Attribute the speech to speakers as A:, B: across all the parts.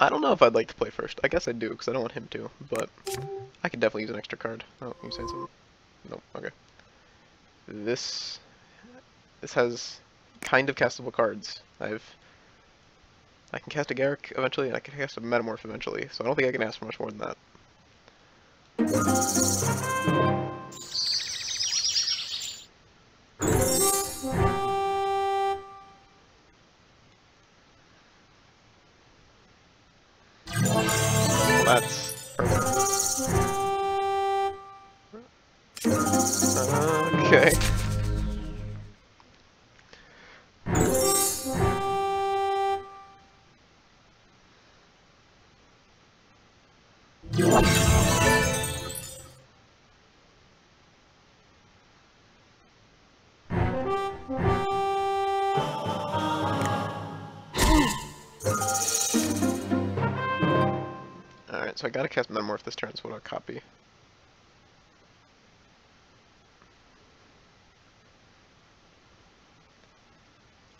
A: I don't know if I'd like to play first. I guess I do, because I don't want him to, but I could definitely use an extra card. Oh, you saying something? Nope, okay. This this has kind of castable cards. I've I can cast a Garruk eventually, and I can cast a Metamorph eventually, so I don't think I can ask for much more than that. I gotta cast Metamorph this turn, so what do I copy?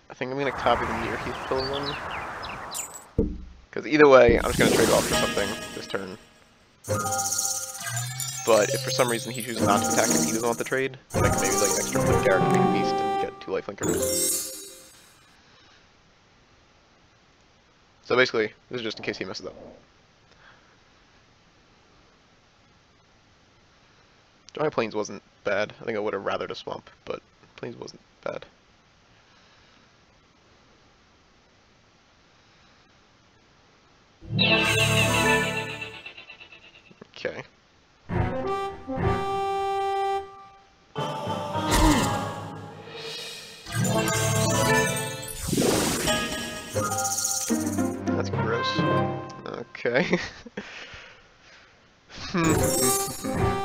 A: I think I'm gonna copy the Meteor Heath Pillar one. Because either way, I'm just gonna trade off for something this turn. But if for some reason he chooses not to attack and he doesn't want the trade, then I can maybe like extra flip Garruk, make a beast, and get two lifelinkers. So basically, this is just in case he messes up. Dry Plains wasn't bad. I think I would have rathered a swamp, but Plains wasn't bad. Okay. That's gross. Okay. Hmm.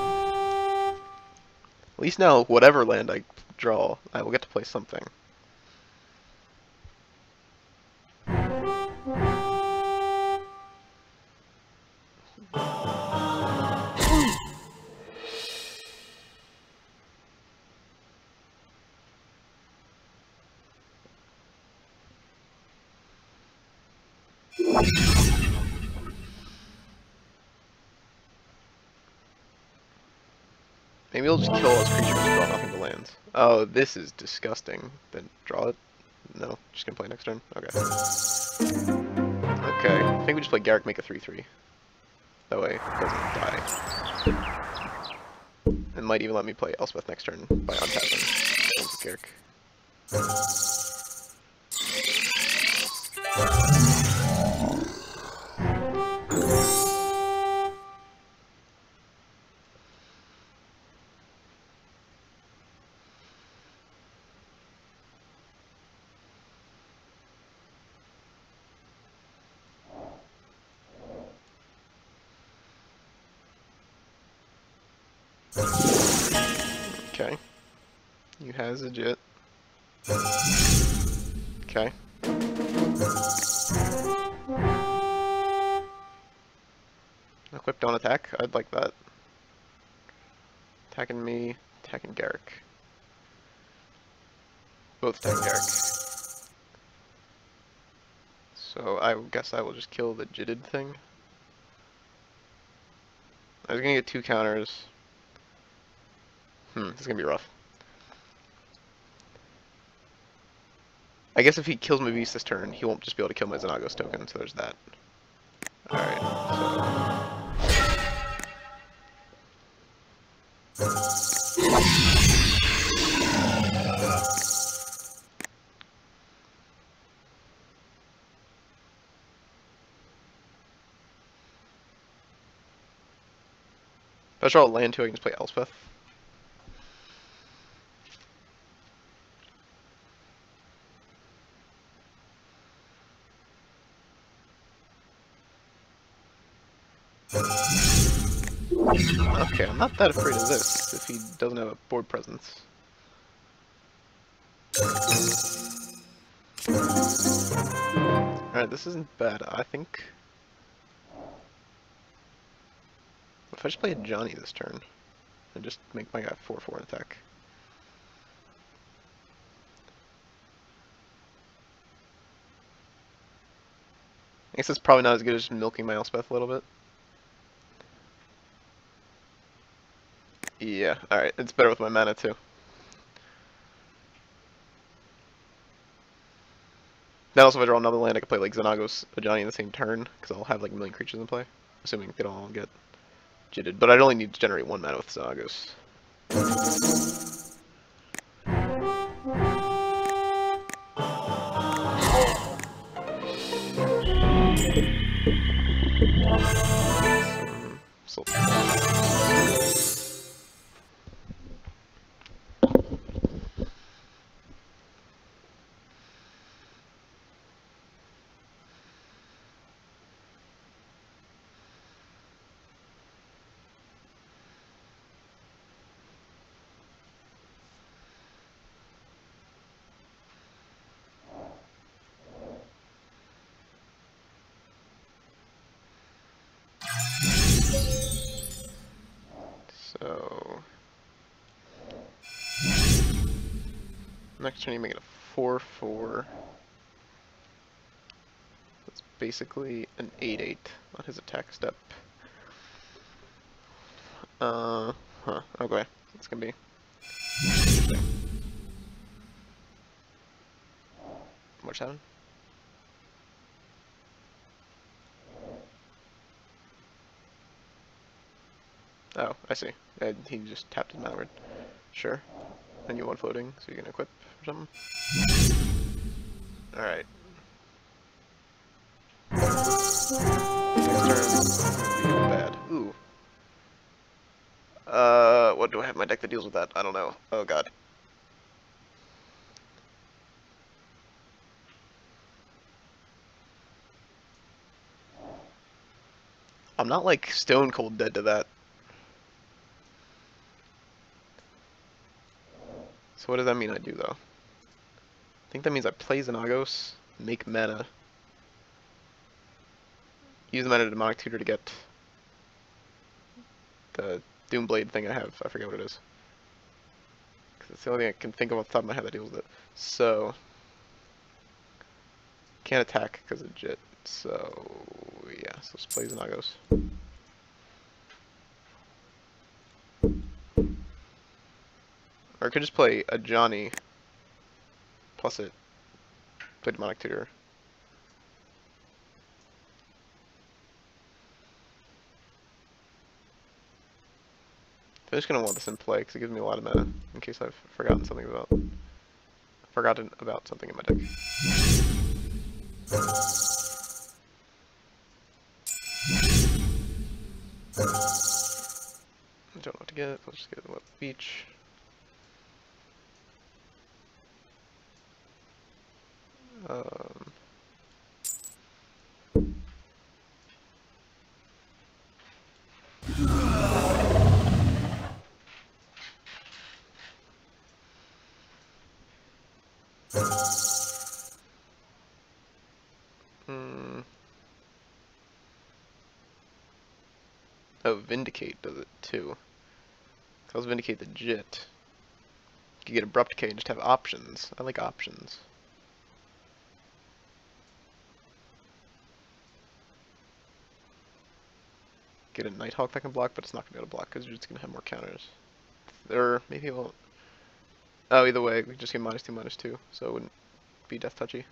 A: At least now, whatever land I draw, I will get to play something. Maybe I'll just kill all his creatures and draw lands. Oh, this is disgusting. Then draw it? No, just gonna play next turn? Okay. Okay, I think we just play Garruk make a 3-3. That way it doesn't die. It might even let me play Elspeth next turn by untapping Garruk. Has a. Okay. Equip don't attack? I'd like that. Attacking me, attacking Garruk. Both attacking Garruk. So I guess I will just kill the jitted thing. I was gonna get two counters. Hmm, this is gonna be rough. I guess if he kills my beast this turn, he won't just be able to kill my Xenagos token, so there's that. Alright, so... If I draw a land too, I can just play Elspeth. Okay, I'm not that afraid of this if he doesn't have a board presence. Alright, this isn't bad, I think. If I just play a Ajani this turn? And just make my guy 4-4 attack. I guess it's probably not as good as milking my Elspeth a little bit. Yeah, alright, it's better with my mana too. Then also if I draw another land, I can play like Xenagos Ajani in the same turn, because I'll have like a million creatures in play, assuming they don't all get jitted. But I'd only need to generate one mana with Xenagos. Next turn you make it a 4-4. That's basically an 8-8 on his attack step. Uh, huh, okay, it's gonna be What's happening? Oh, I see. Uh, he just tapped his Mallard. Sure. And you want floating, so you can equip or something? Alright. Real bad. Ooh. Uh, what do I have in my deck that deals with that? I don't know. Oh god. I'm not like stone cold dead to that. So what does that mean I do though? I think that means I play Xenagos, make mana, use the mana to Demonic Tutor to get the Doomblade thing I have. I forget what it is. Because it's the only thing I can think of off the top of my head that deals with it. So, can't attack because of Jit. So, yeah, so let's play Xenagos. Or I could just play a Ajani plus it. Play Demonic Tutor. I'm just gonna want this in play because it gives me a lot of mana in case I've forgotten something about forgotten about something in my deck. I don't know what to get. Let's just get the beach. Um. Oh, Vindicate does it too. Calls Vindicate the Jit. You get Abrupt Decay and just have options. I like options. Get a Nighthawk that can block, but it's not going to be able to block because you're just going to have more counters. Or maybe it won't. Oh, either way, we just get minus two, minus two, so it wouldn't be death touchy.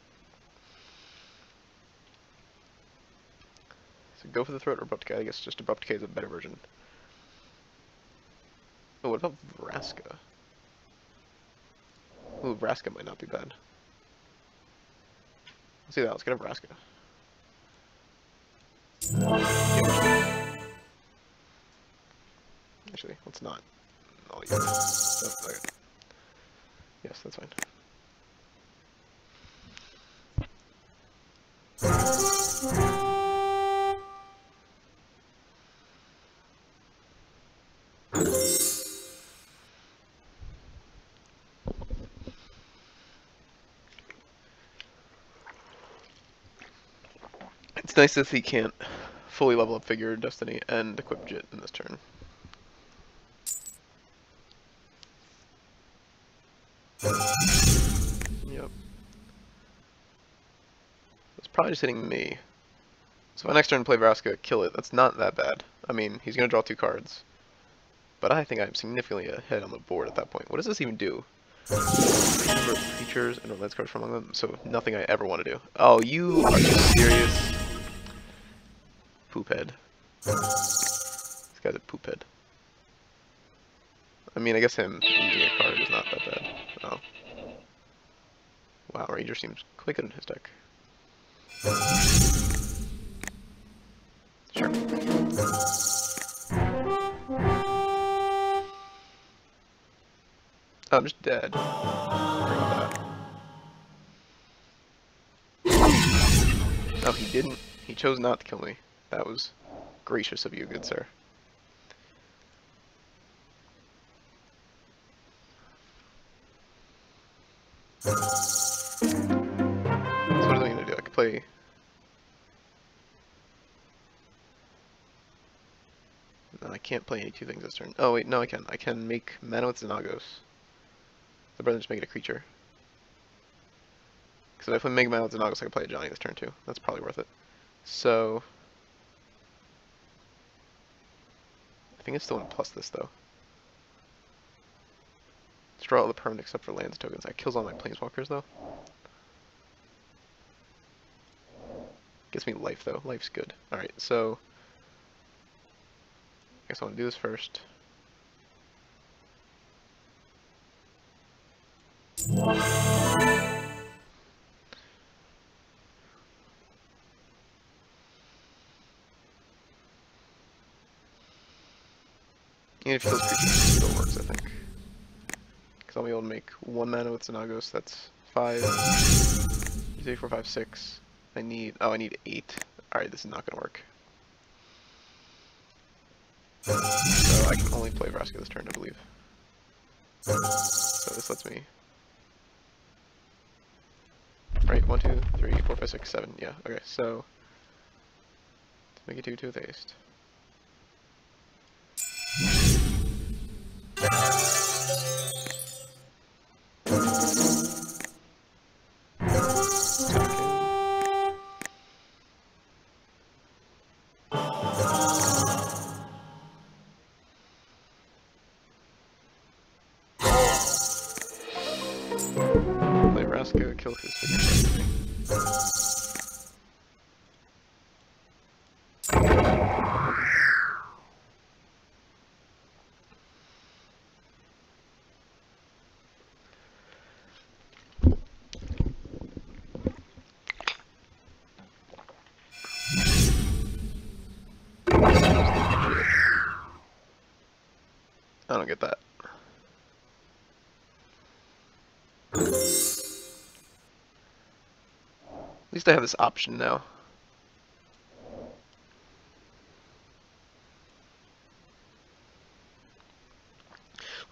A: So go for the throat or Abrupt Decay. I guess just Abrupt Decay is a better version. Oh, what about Vraska? Ooh, Vraska might not be bad. Let's see that. Let's get a Vraska. Actually, let's not. Oh, yeah. Oh, okay. Yes, that's fine. It's nice if he can't fully level up Figure Destiny and equip Jit in this turn. Probably just hitting me. So my next turn, play Vraska, kill it. That's not that bad. I mean, he's going to draw two cards. But I think I'm significantly ahead on the board at that point. What does this even do? Creatures and lens cards from among them. So nothing I ever want to do. Oh, you are serious? Poophead. This guy's a poophead. I mean, I guess him using a card is not that bad. Oh. Wow, Ranger seems good in his deck. Sure. Oh, I'm just dead. No, he didn't. He chose not to kill me. That was gracious of you, good sir. Play. No, I can't play any two things this turn. Oh wait, no, I can. I can make mana with Xenagos. The brother just make it a creature. Because if I make mana with Xenagos, I can play a Ajani this turn too. That's probably worth it. So. I think it's still want to plus this though. Destroy all the permanent except for lands tokens. That kills all my planeswalkers though. Gets me life though. Life's good. Alright, so I guess I want to do this first. If it still works, I think. I'll be able to make one mana with Xenagos. That's five, three, four, five, six. I need, oh, I need eight. Alright, this is not gonna work. So I can only play Vraska this turn, I believe. So this lets me... Right, one, two, three, four, five, six, seven. Yeah, okay, so... Let's make it two, two with haste. Don't get that. least I have this option now.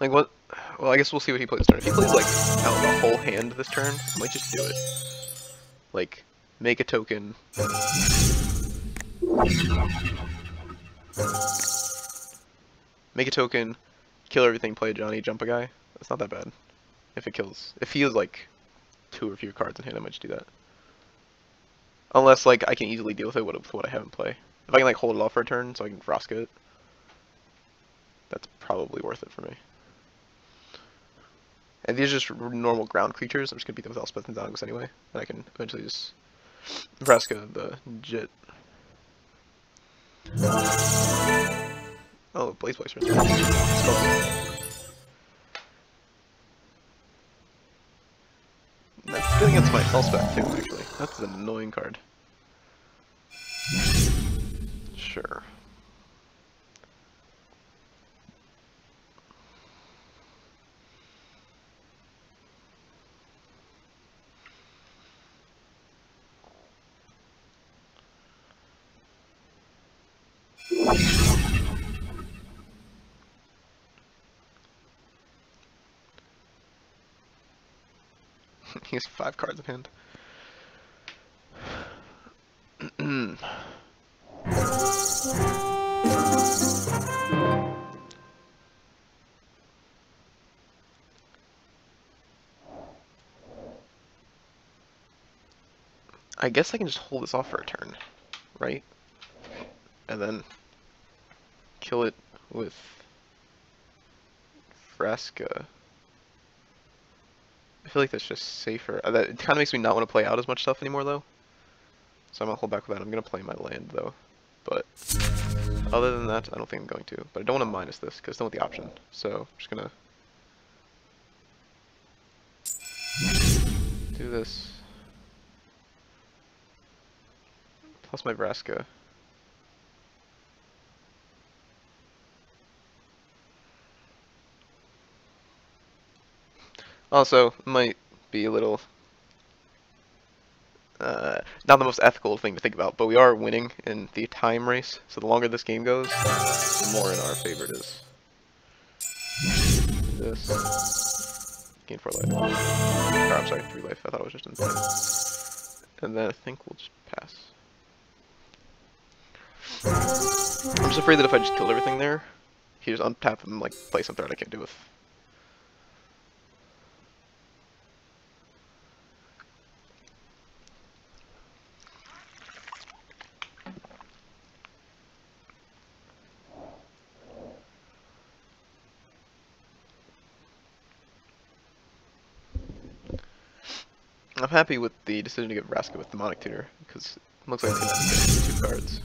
A: Like what? Well, I guess we'll see what he plays this turn. If he plays like out the whole hand this turn, I might just do it. Like, make a token. Make a token, kill everything, play Ajani, jump a guy. That's not that bad. If it kills. If he has like two or fewer cards in hand, I might just do that. Unless, like, I can easily deal with it with what I have in play. If I can, like, hold it off for a turn so I can Vraska it, that's probably worth it for me. And these are just normal ground creatures. I'm just to beat them with Elspeth and Dogs anyway. And I can eventually just Vraska the Jit. Oh, Blaze Blazer. That's good against my health Elspeth too, actually. That's an annoying card. Sure. He has five cards of hand. I guess I can just hold this off for a turn, right? and then kill it with Vraska. I feel like that's just safer. Uh, That it kind of makes me not want to play out as much stuff anymore though. So I'm gonna hold back with that. I'm gonna play my land though. But other than that, I don't think I'm going to. But I don't want to minus this because I don't want the option. So I'm just gonna do this. Plus my Vraska. Also, might be a little uh, not the most ethical thing to think about, but we are winning in the time race, so the longer this game goes, the more in our favor it is. This. Gain 4 life. Or, I'm sorry, 3 life. I thought it was just in And then I think we'll just pass. I'm just afraid that if I just killed everything there, he just untap and like play something that I can't do with I'm happy with the decision to get Vraska with Demonic Tutor, because it looks like it's going to two cards.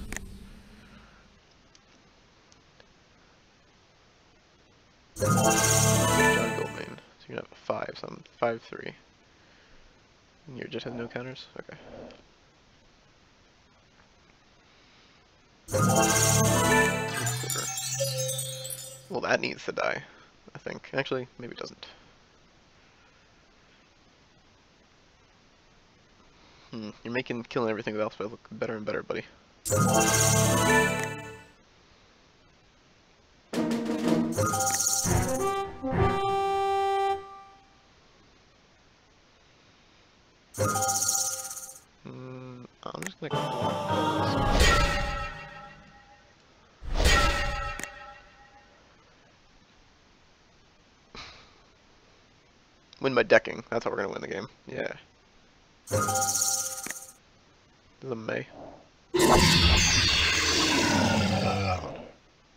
A: John Goldmane. So you're gonna have a five, so I'm five three. And you just have no counters? Okay. Well that needs to die, I think. Actually, maybe it doesn't. Hmm, you're making killing everything with Elspeth look better and better, buddy. Hmm, I'm just gonna Win by decking. That's how we're gonna win the game. Yeah. The May.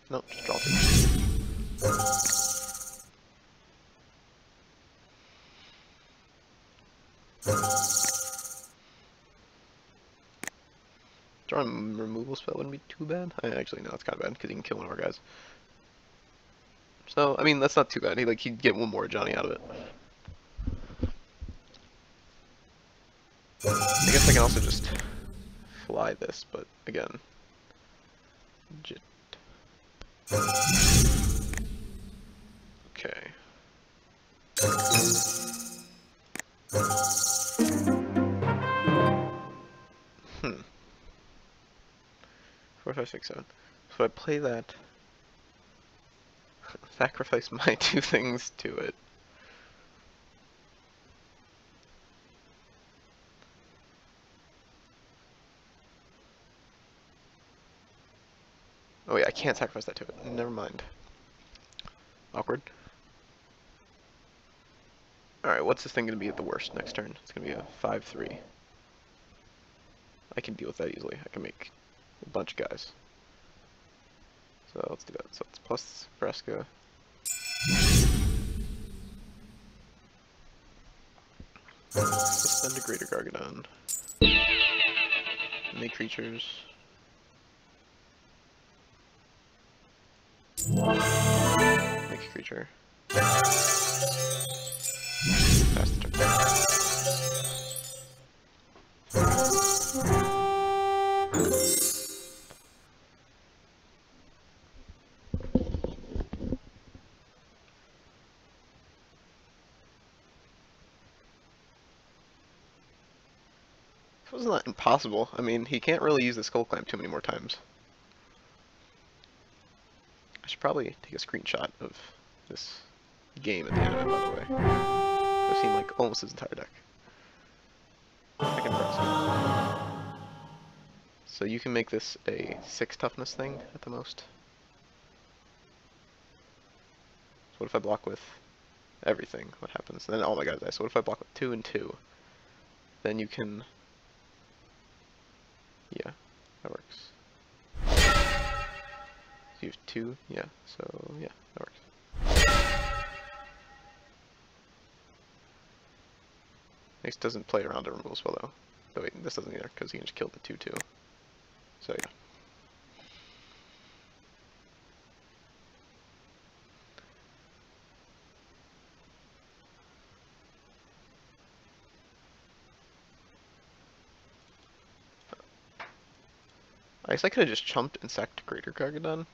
A: No, just draw two. Drawing removal spell wouldn't be too bad. I actually no, it's kind of bad because he can kill one of our guys. So I mean that's not too bad. He like he'd get one more Johnny out of it. I guess I can also just fly this, but again, jit. Okay. Hmm. Four, five, six, seven. So I play that. Sacrifice my two things to it. Can't sacrifice that to it. Never mind. Awkward. Alright, what's this thing going to be at the worst next turn? It's going to be a 5-3. I can deal with that easily. I can make a bunch of guys. So let's do that. So it's plus Vraska. Suspend a Greater Gargadon. Make creatures. A creature. Pass the. Wasn't impossible. I mean, he can't really use the Skullclamp too many more times. Probably take a screenshot of this game at the end of it, by the way. I've seen like almost his entire deck. So you can make this a 6 toughness thing at the most. So what if I block with everything? What happens? Then all my guys die. So what if I block with 2 and 2? Then you can... Yeah, that works. You two? Yeah, so yeah, that works. Next doesn't play around the removal well though. Wait, this doesn't either, because he can just kill the 2-2. So yeah. I guess I could have just chumped and sacked Greater Gargadon.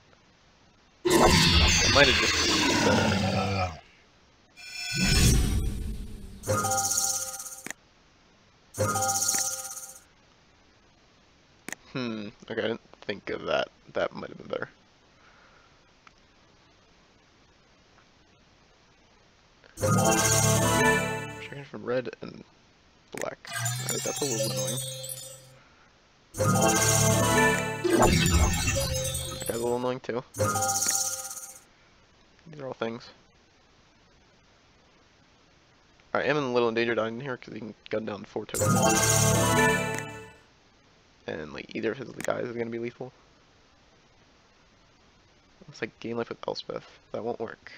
A: I because he can gun down four tokens. And like either of his guys is gonna be lethal. Looks like game life with Elspeth. That won't work.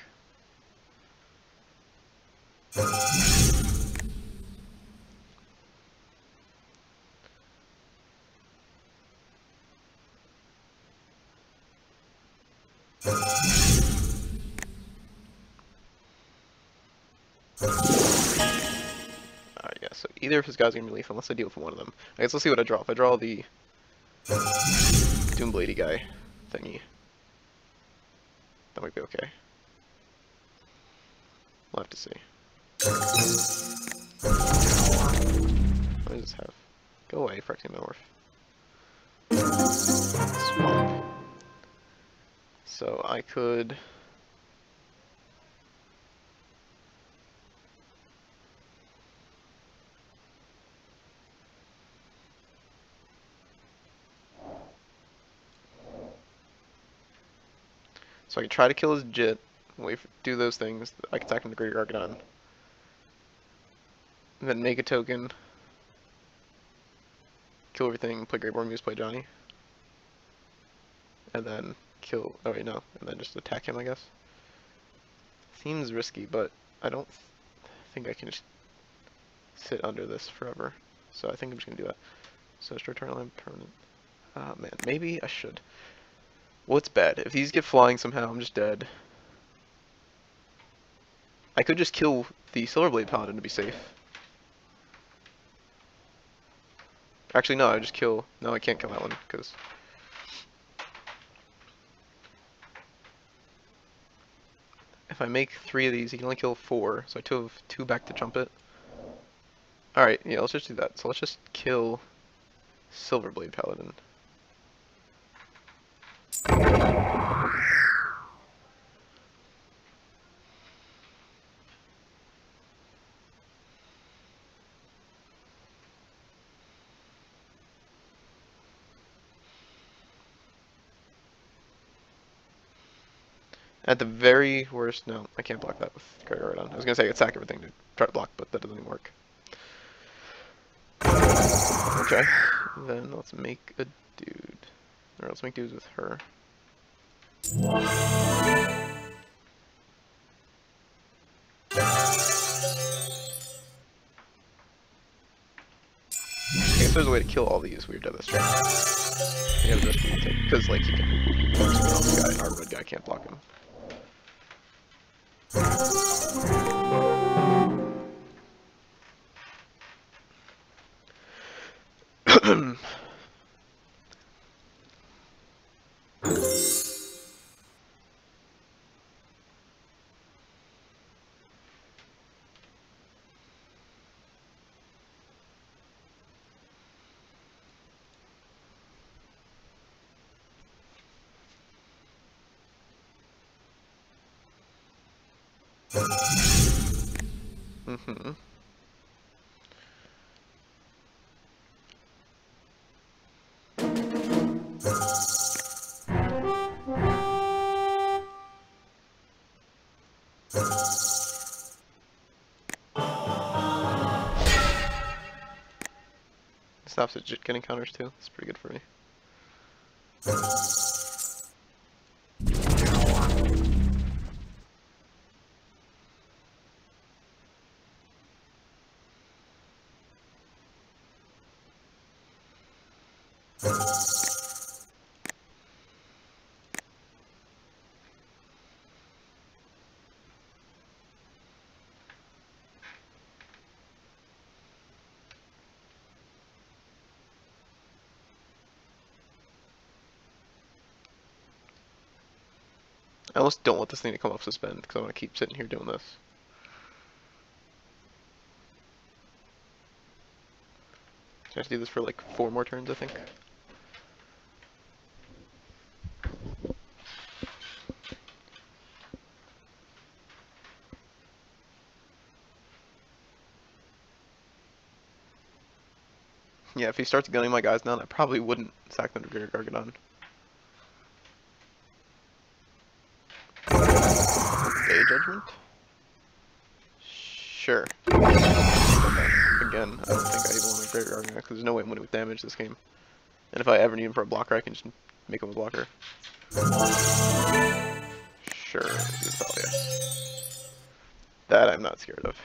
A: Either of his guys are gonna be lethal unless I deal with one of them. I guess let's see what I draw. If I draw the Doomblady guy thingy, that might be okay. We'll have to see. What does this have? Go away, Metamorph. Swamp. So I could... So I can try to kill his Jit, wait for, do those things, I can attack him the Greater Gargadon. And then make a token, kill everything, play Graveborn Muse, play Ajani. And then kill, oh wait, no, and then just attack him, I guess. Seems risky, but I don't think I can just sit under this forever. So I think I'm just gonna do that. So short turn permanent. Ah oh, man, maybe I should. What's bad? If these get flying somehow, I'm just dead. I could just kill the Silverblade Paladin to be safe. Actually, no, I just kill... No, I can't kill that one, because... If I make three of these, he can only kill four, so I two have two back to trumpet. Alright, yeah, let's just do that. So let's just kill Silverblade Paladin. At the very worst, no, I can't block that with right on. I was gonna say I could sack everything to try to block, but that doesn't even work. Okay, then let's make a dude. Or let's make dudes with her. I guess there's a way to kill all these weird death? Yeah, because like he can, this guy, our red guy can't block him. Mm-hmm. Stops at getting counters too. It's pretty good for me. I almost don't want this thing to come off suspend because I want to keep sitting here doing this. I have to do this for like four more turns, I think. Yeah, if he starts gunning my guys down, I probably wouldn't sack them to Gargadon. Day Judgment? Sure. Again, I don't think I even want to Greater Gargadon because there's no way I'm winning with damage this game. And if I ever need him for a blocker, I can just make him a blocker. Sure, Yuzalia. That I'm not scared of.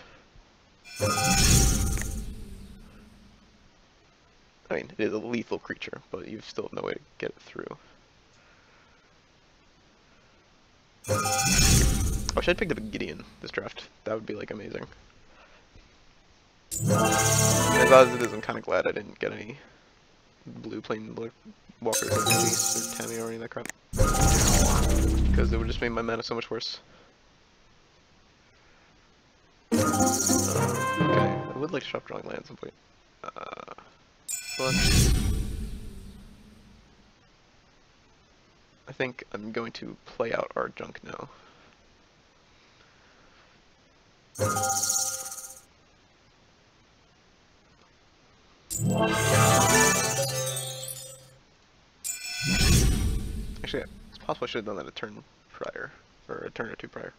A: I mean, it is a lethal creature, but you still have no way to get it through. I wish I'd picked up a Gideon this draft. That would be like amazing. As odd as it is, I'm kind of glad I didn't get any blue plane walkers or Tamiyo or any of that crap. Because it would just make my mana so much worse. Uh, okay, I would like to stop drawing land at some point. Uh, but I think I'm going to play out our junk now. Actually, it's possible I should have done that a turn prior, or a turn or two prior.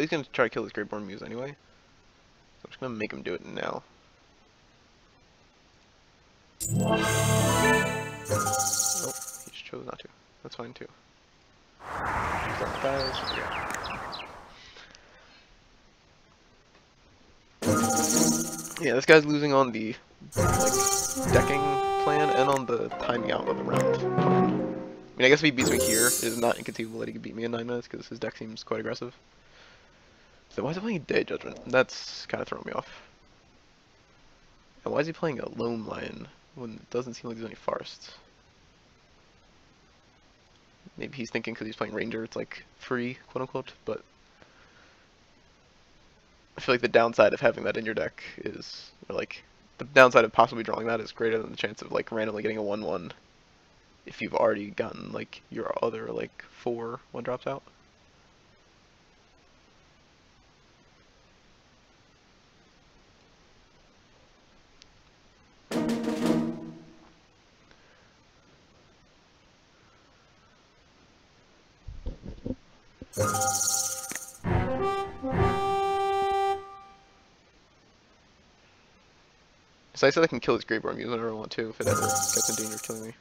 A: He's gonna try to kill this Graveborn Muse anyway. So I'm just gonna make him do it now. Nope, he just chose not to. That's fine too. Yeah, this guy's losing on the like decking plan and on the timing out of the round. I mean, I guess if he beats me here, it is not inconceivable that he could beat me in 9 minutes because his deck seems quite aggressive. So why is he playing Day Judgment? That's kind of throwing me off. And why is he playing a Loam Lion when it doesn't seem like there's any forests? Maybe he's thinking because he's playing Ranger, it's like free, quote unquote, but I feel like the downside of having that in your deck is, or like, the downside of possibly drawing that is greater than the chance of like randomly getting a 1-1 if you've already gotten like your other like four one drops out. So I said I can kill this Graveborn Muse whenever I want to, if it ever gets in danger of killing me.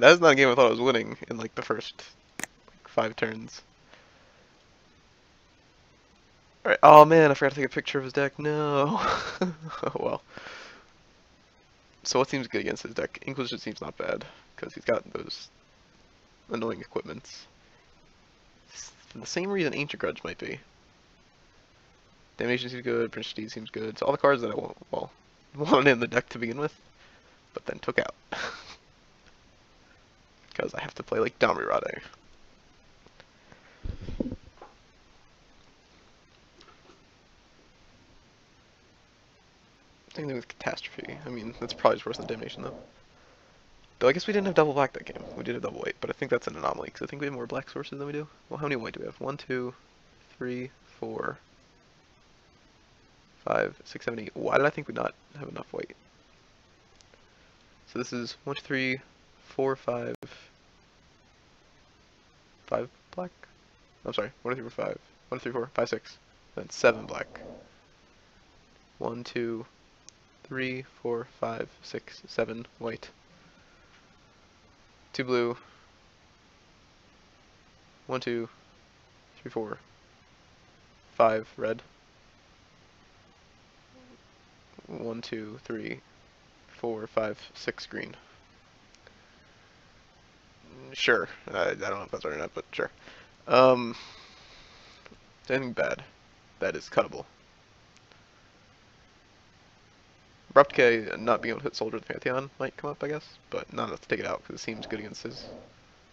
A: That's not a game I thought I was winning in like the first like, five turns. Alright, oh man, I forgot to take a picture of his deck. No. oh well. So what seems good against his deck? Inquisition seems not bad, because he's got those annoying equipments. For the same reason Ancient Grudge might be. Damnation seems good, Prestige seems good. So all the cards that I want, well, wanted in the deck to begin with, but then took out. because I have to play like Damirade. Same thing with Catastrophe. I mean, that's probably worse than Damnation though. Though I guess we didn't have double black that game. We did have double white, but I think that's an anomaly because I think we have more black sources than we do. Well, how many white do we have? One, two, three, four, five, six, seven, eight. Why did I think we not have enough white? So this is one, two, three, four, five, five black. I'm sorry, one, two, three, four, five. One, three, four, five, six. Then seven black. One, two, three, four, five, six, seven white. Two blue. One, two, three, four, five red. One, two, three, four, five, six green. Sure. I, I don't know if that's right or not, but sure. Um, anything bad that is cuttable. Abrupt Decay, not being able to hit Soldier of the Pantheon might come up, I guess, but not enough to take it out because it seems good against his,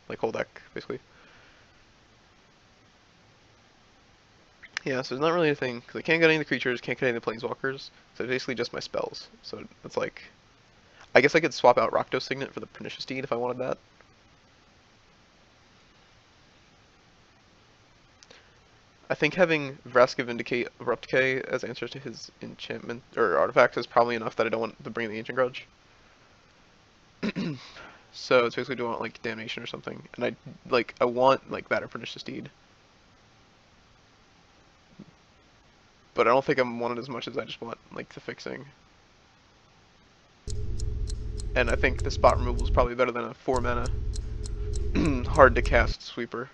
A: like, whole deck, basically. Yeah, so there's not really anything, because I can't get any of the creatures, can't get any of the planeswalkers, so basically just my spells. So it's like, I guess I could swap out Rakdos Signet for the Pernicious Deed if I wanted that. I think having Vraska Vindicate Abrupt Decay as answers to his enchantment or artifacts is probably enough that I don't want to bring the Ancient Grudge. so it's basically do I want like Damnation or something, and I like I want like that or Pernicious Deed. But I don't think I'm it as much as I just want like the fixing. And I think the spot removal is probably better than a 4 mana hard to cast sweeper.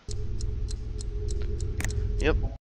A: Yep.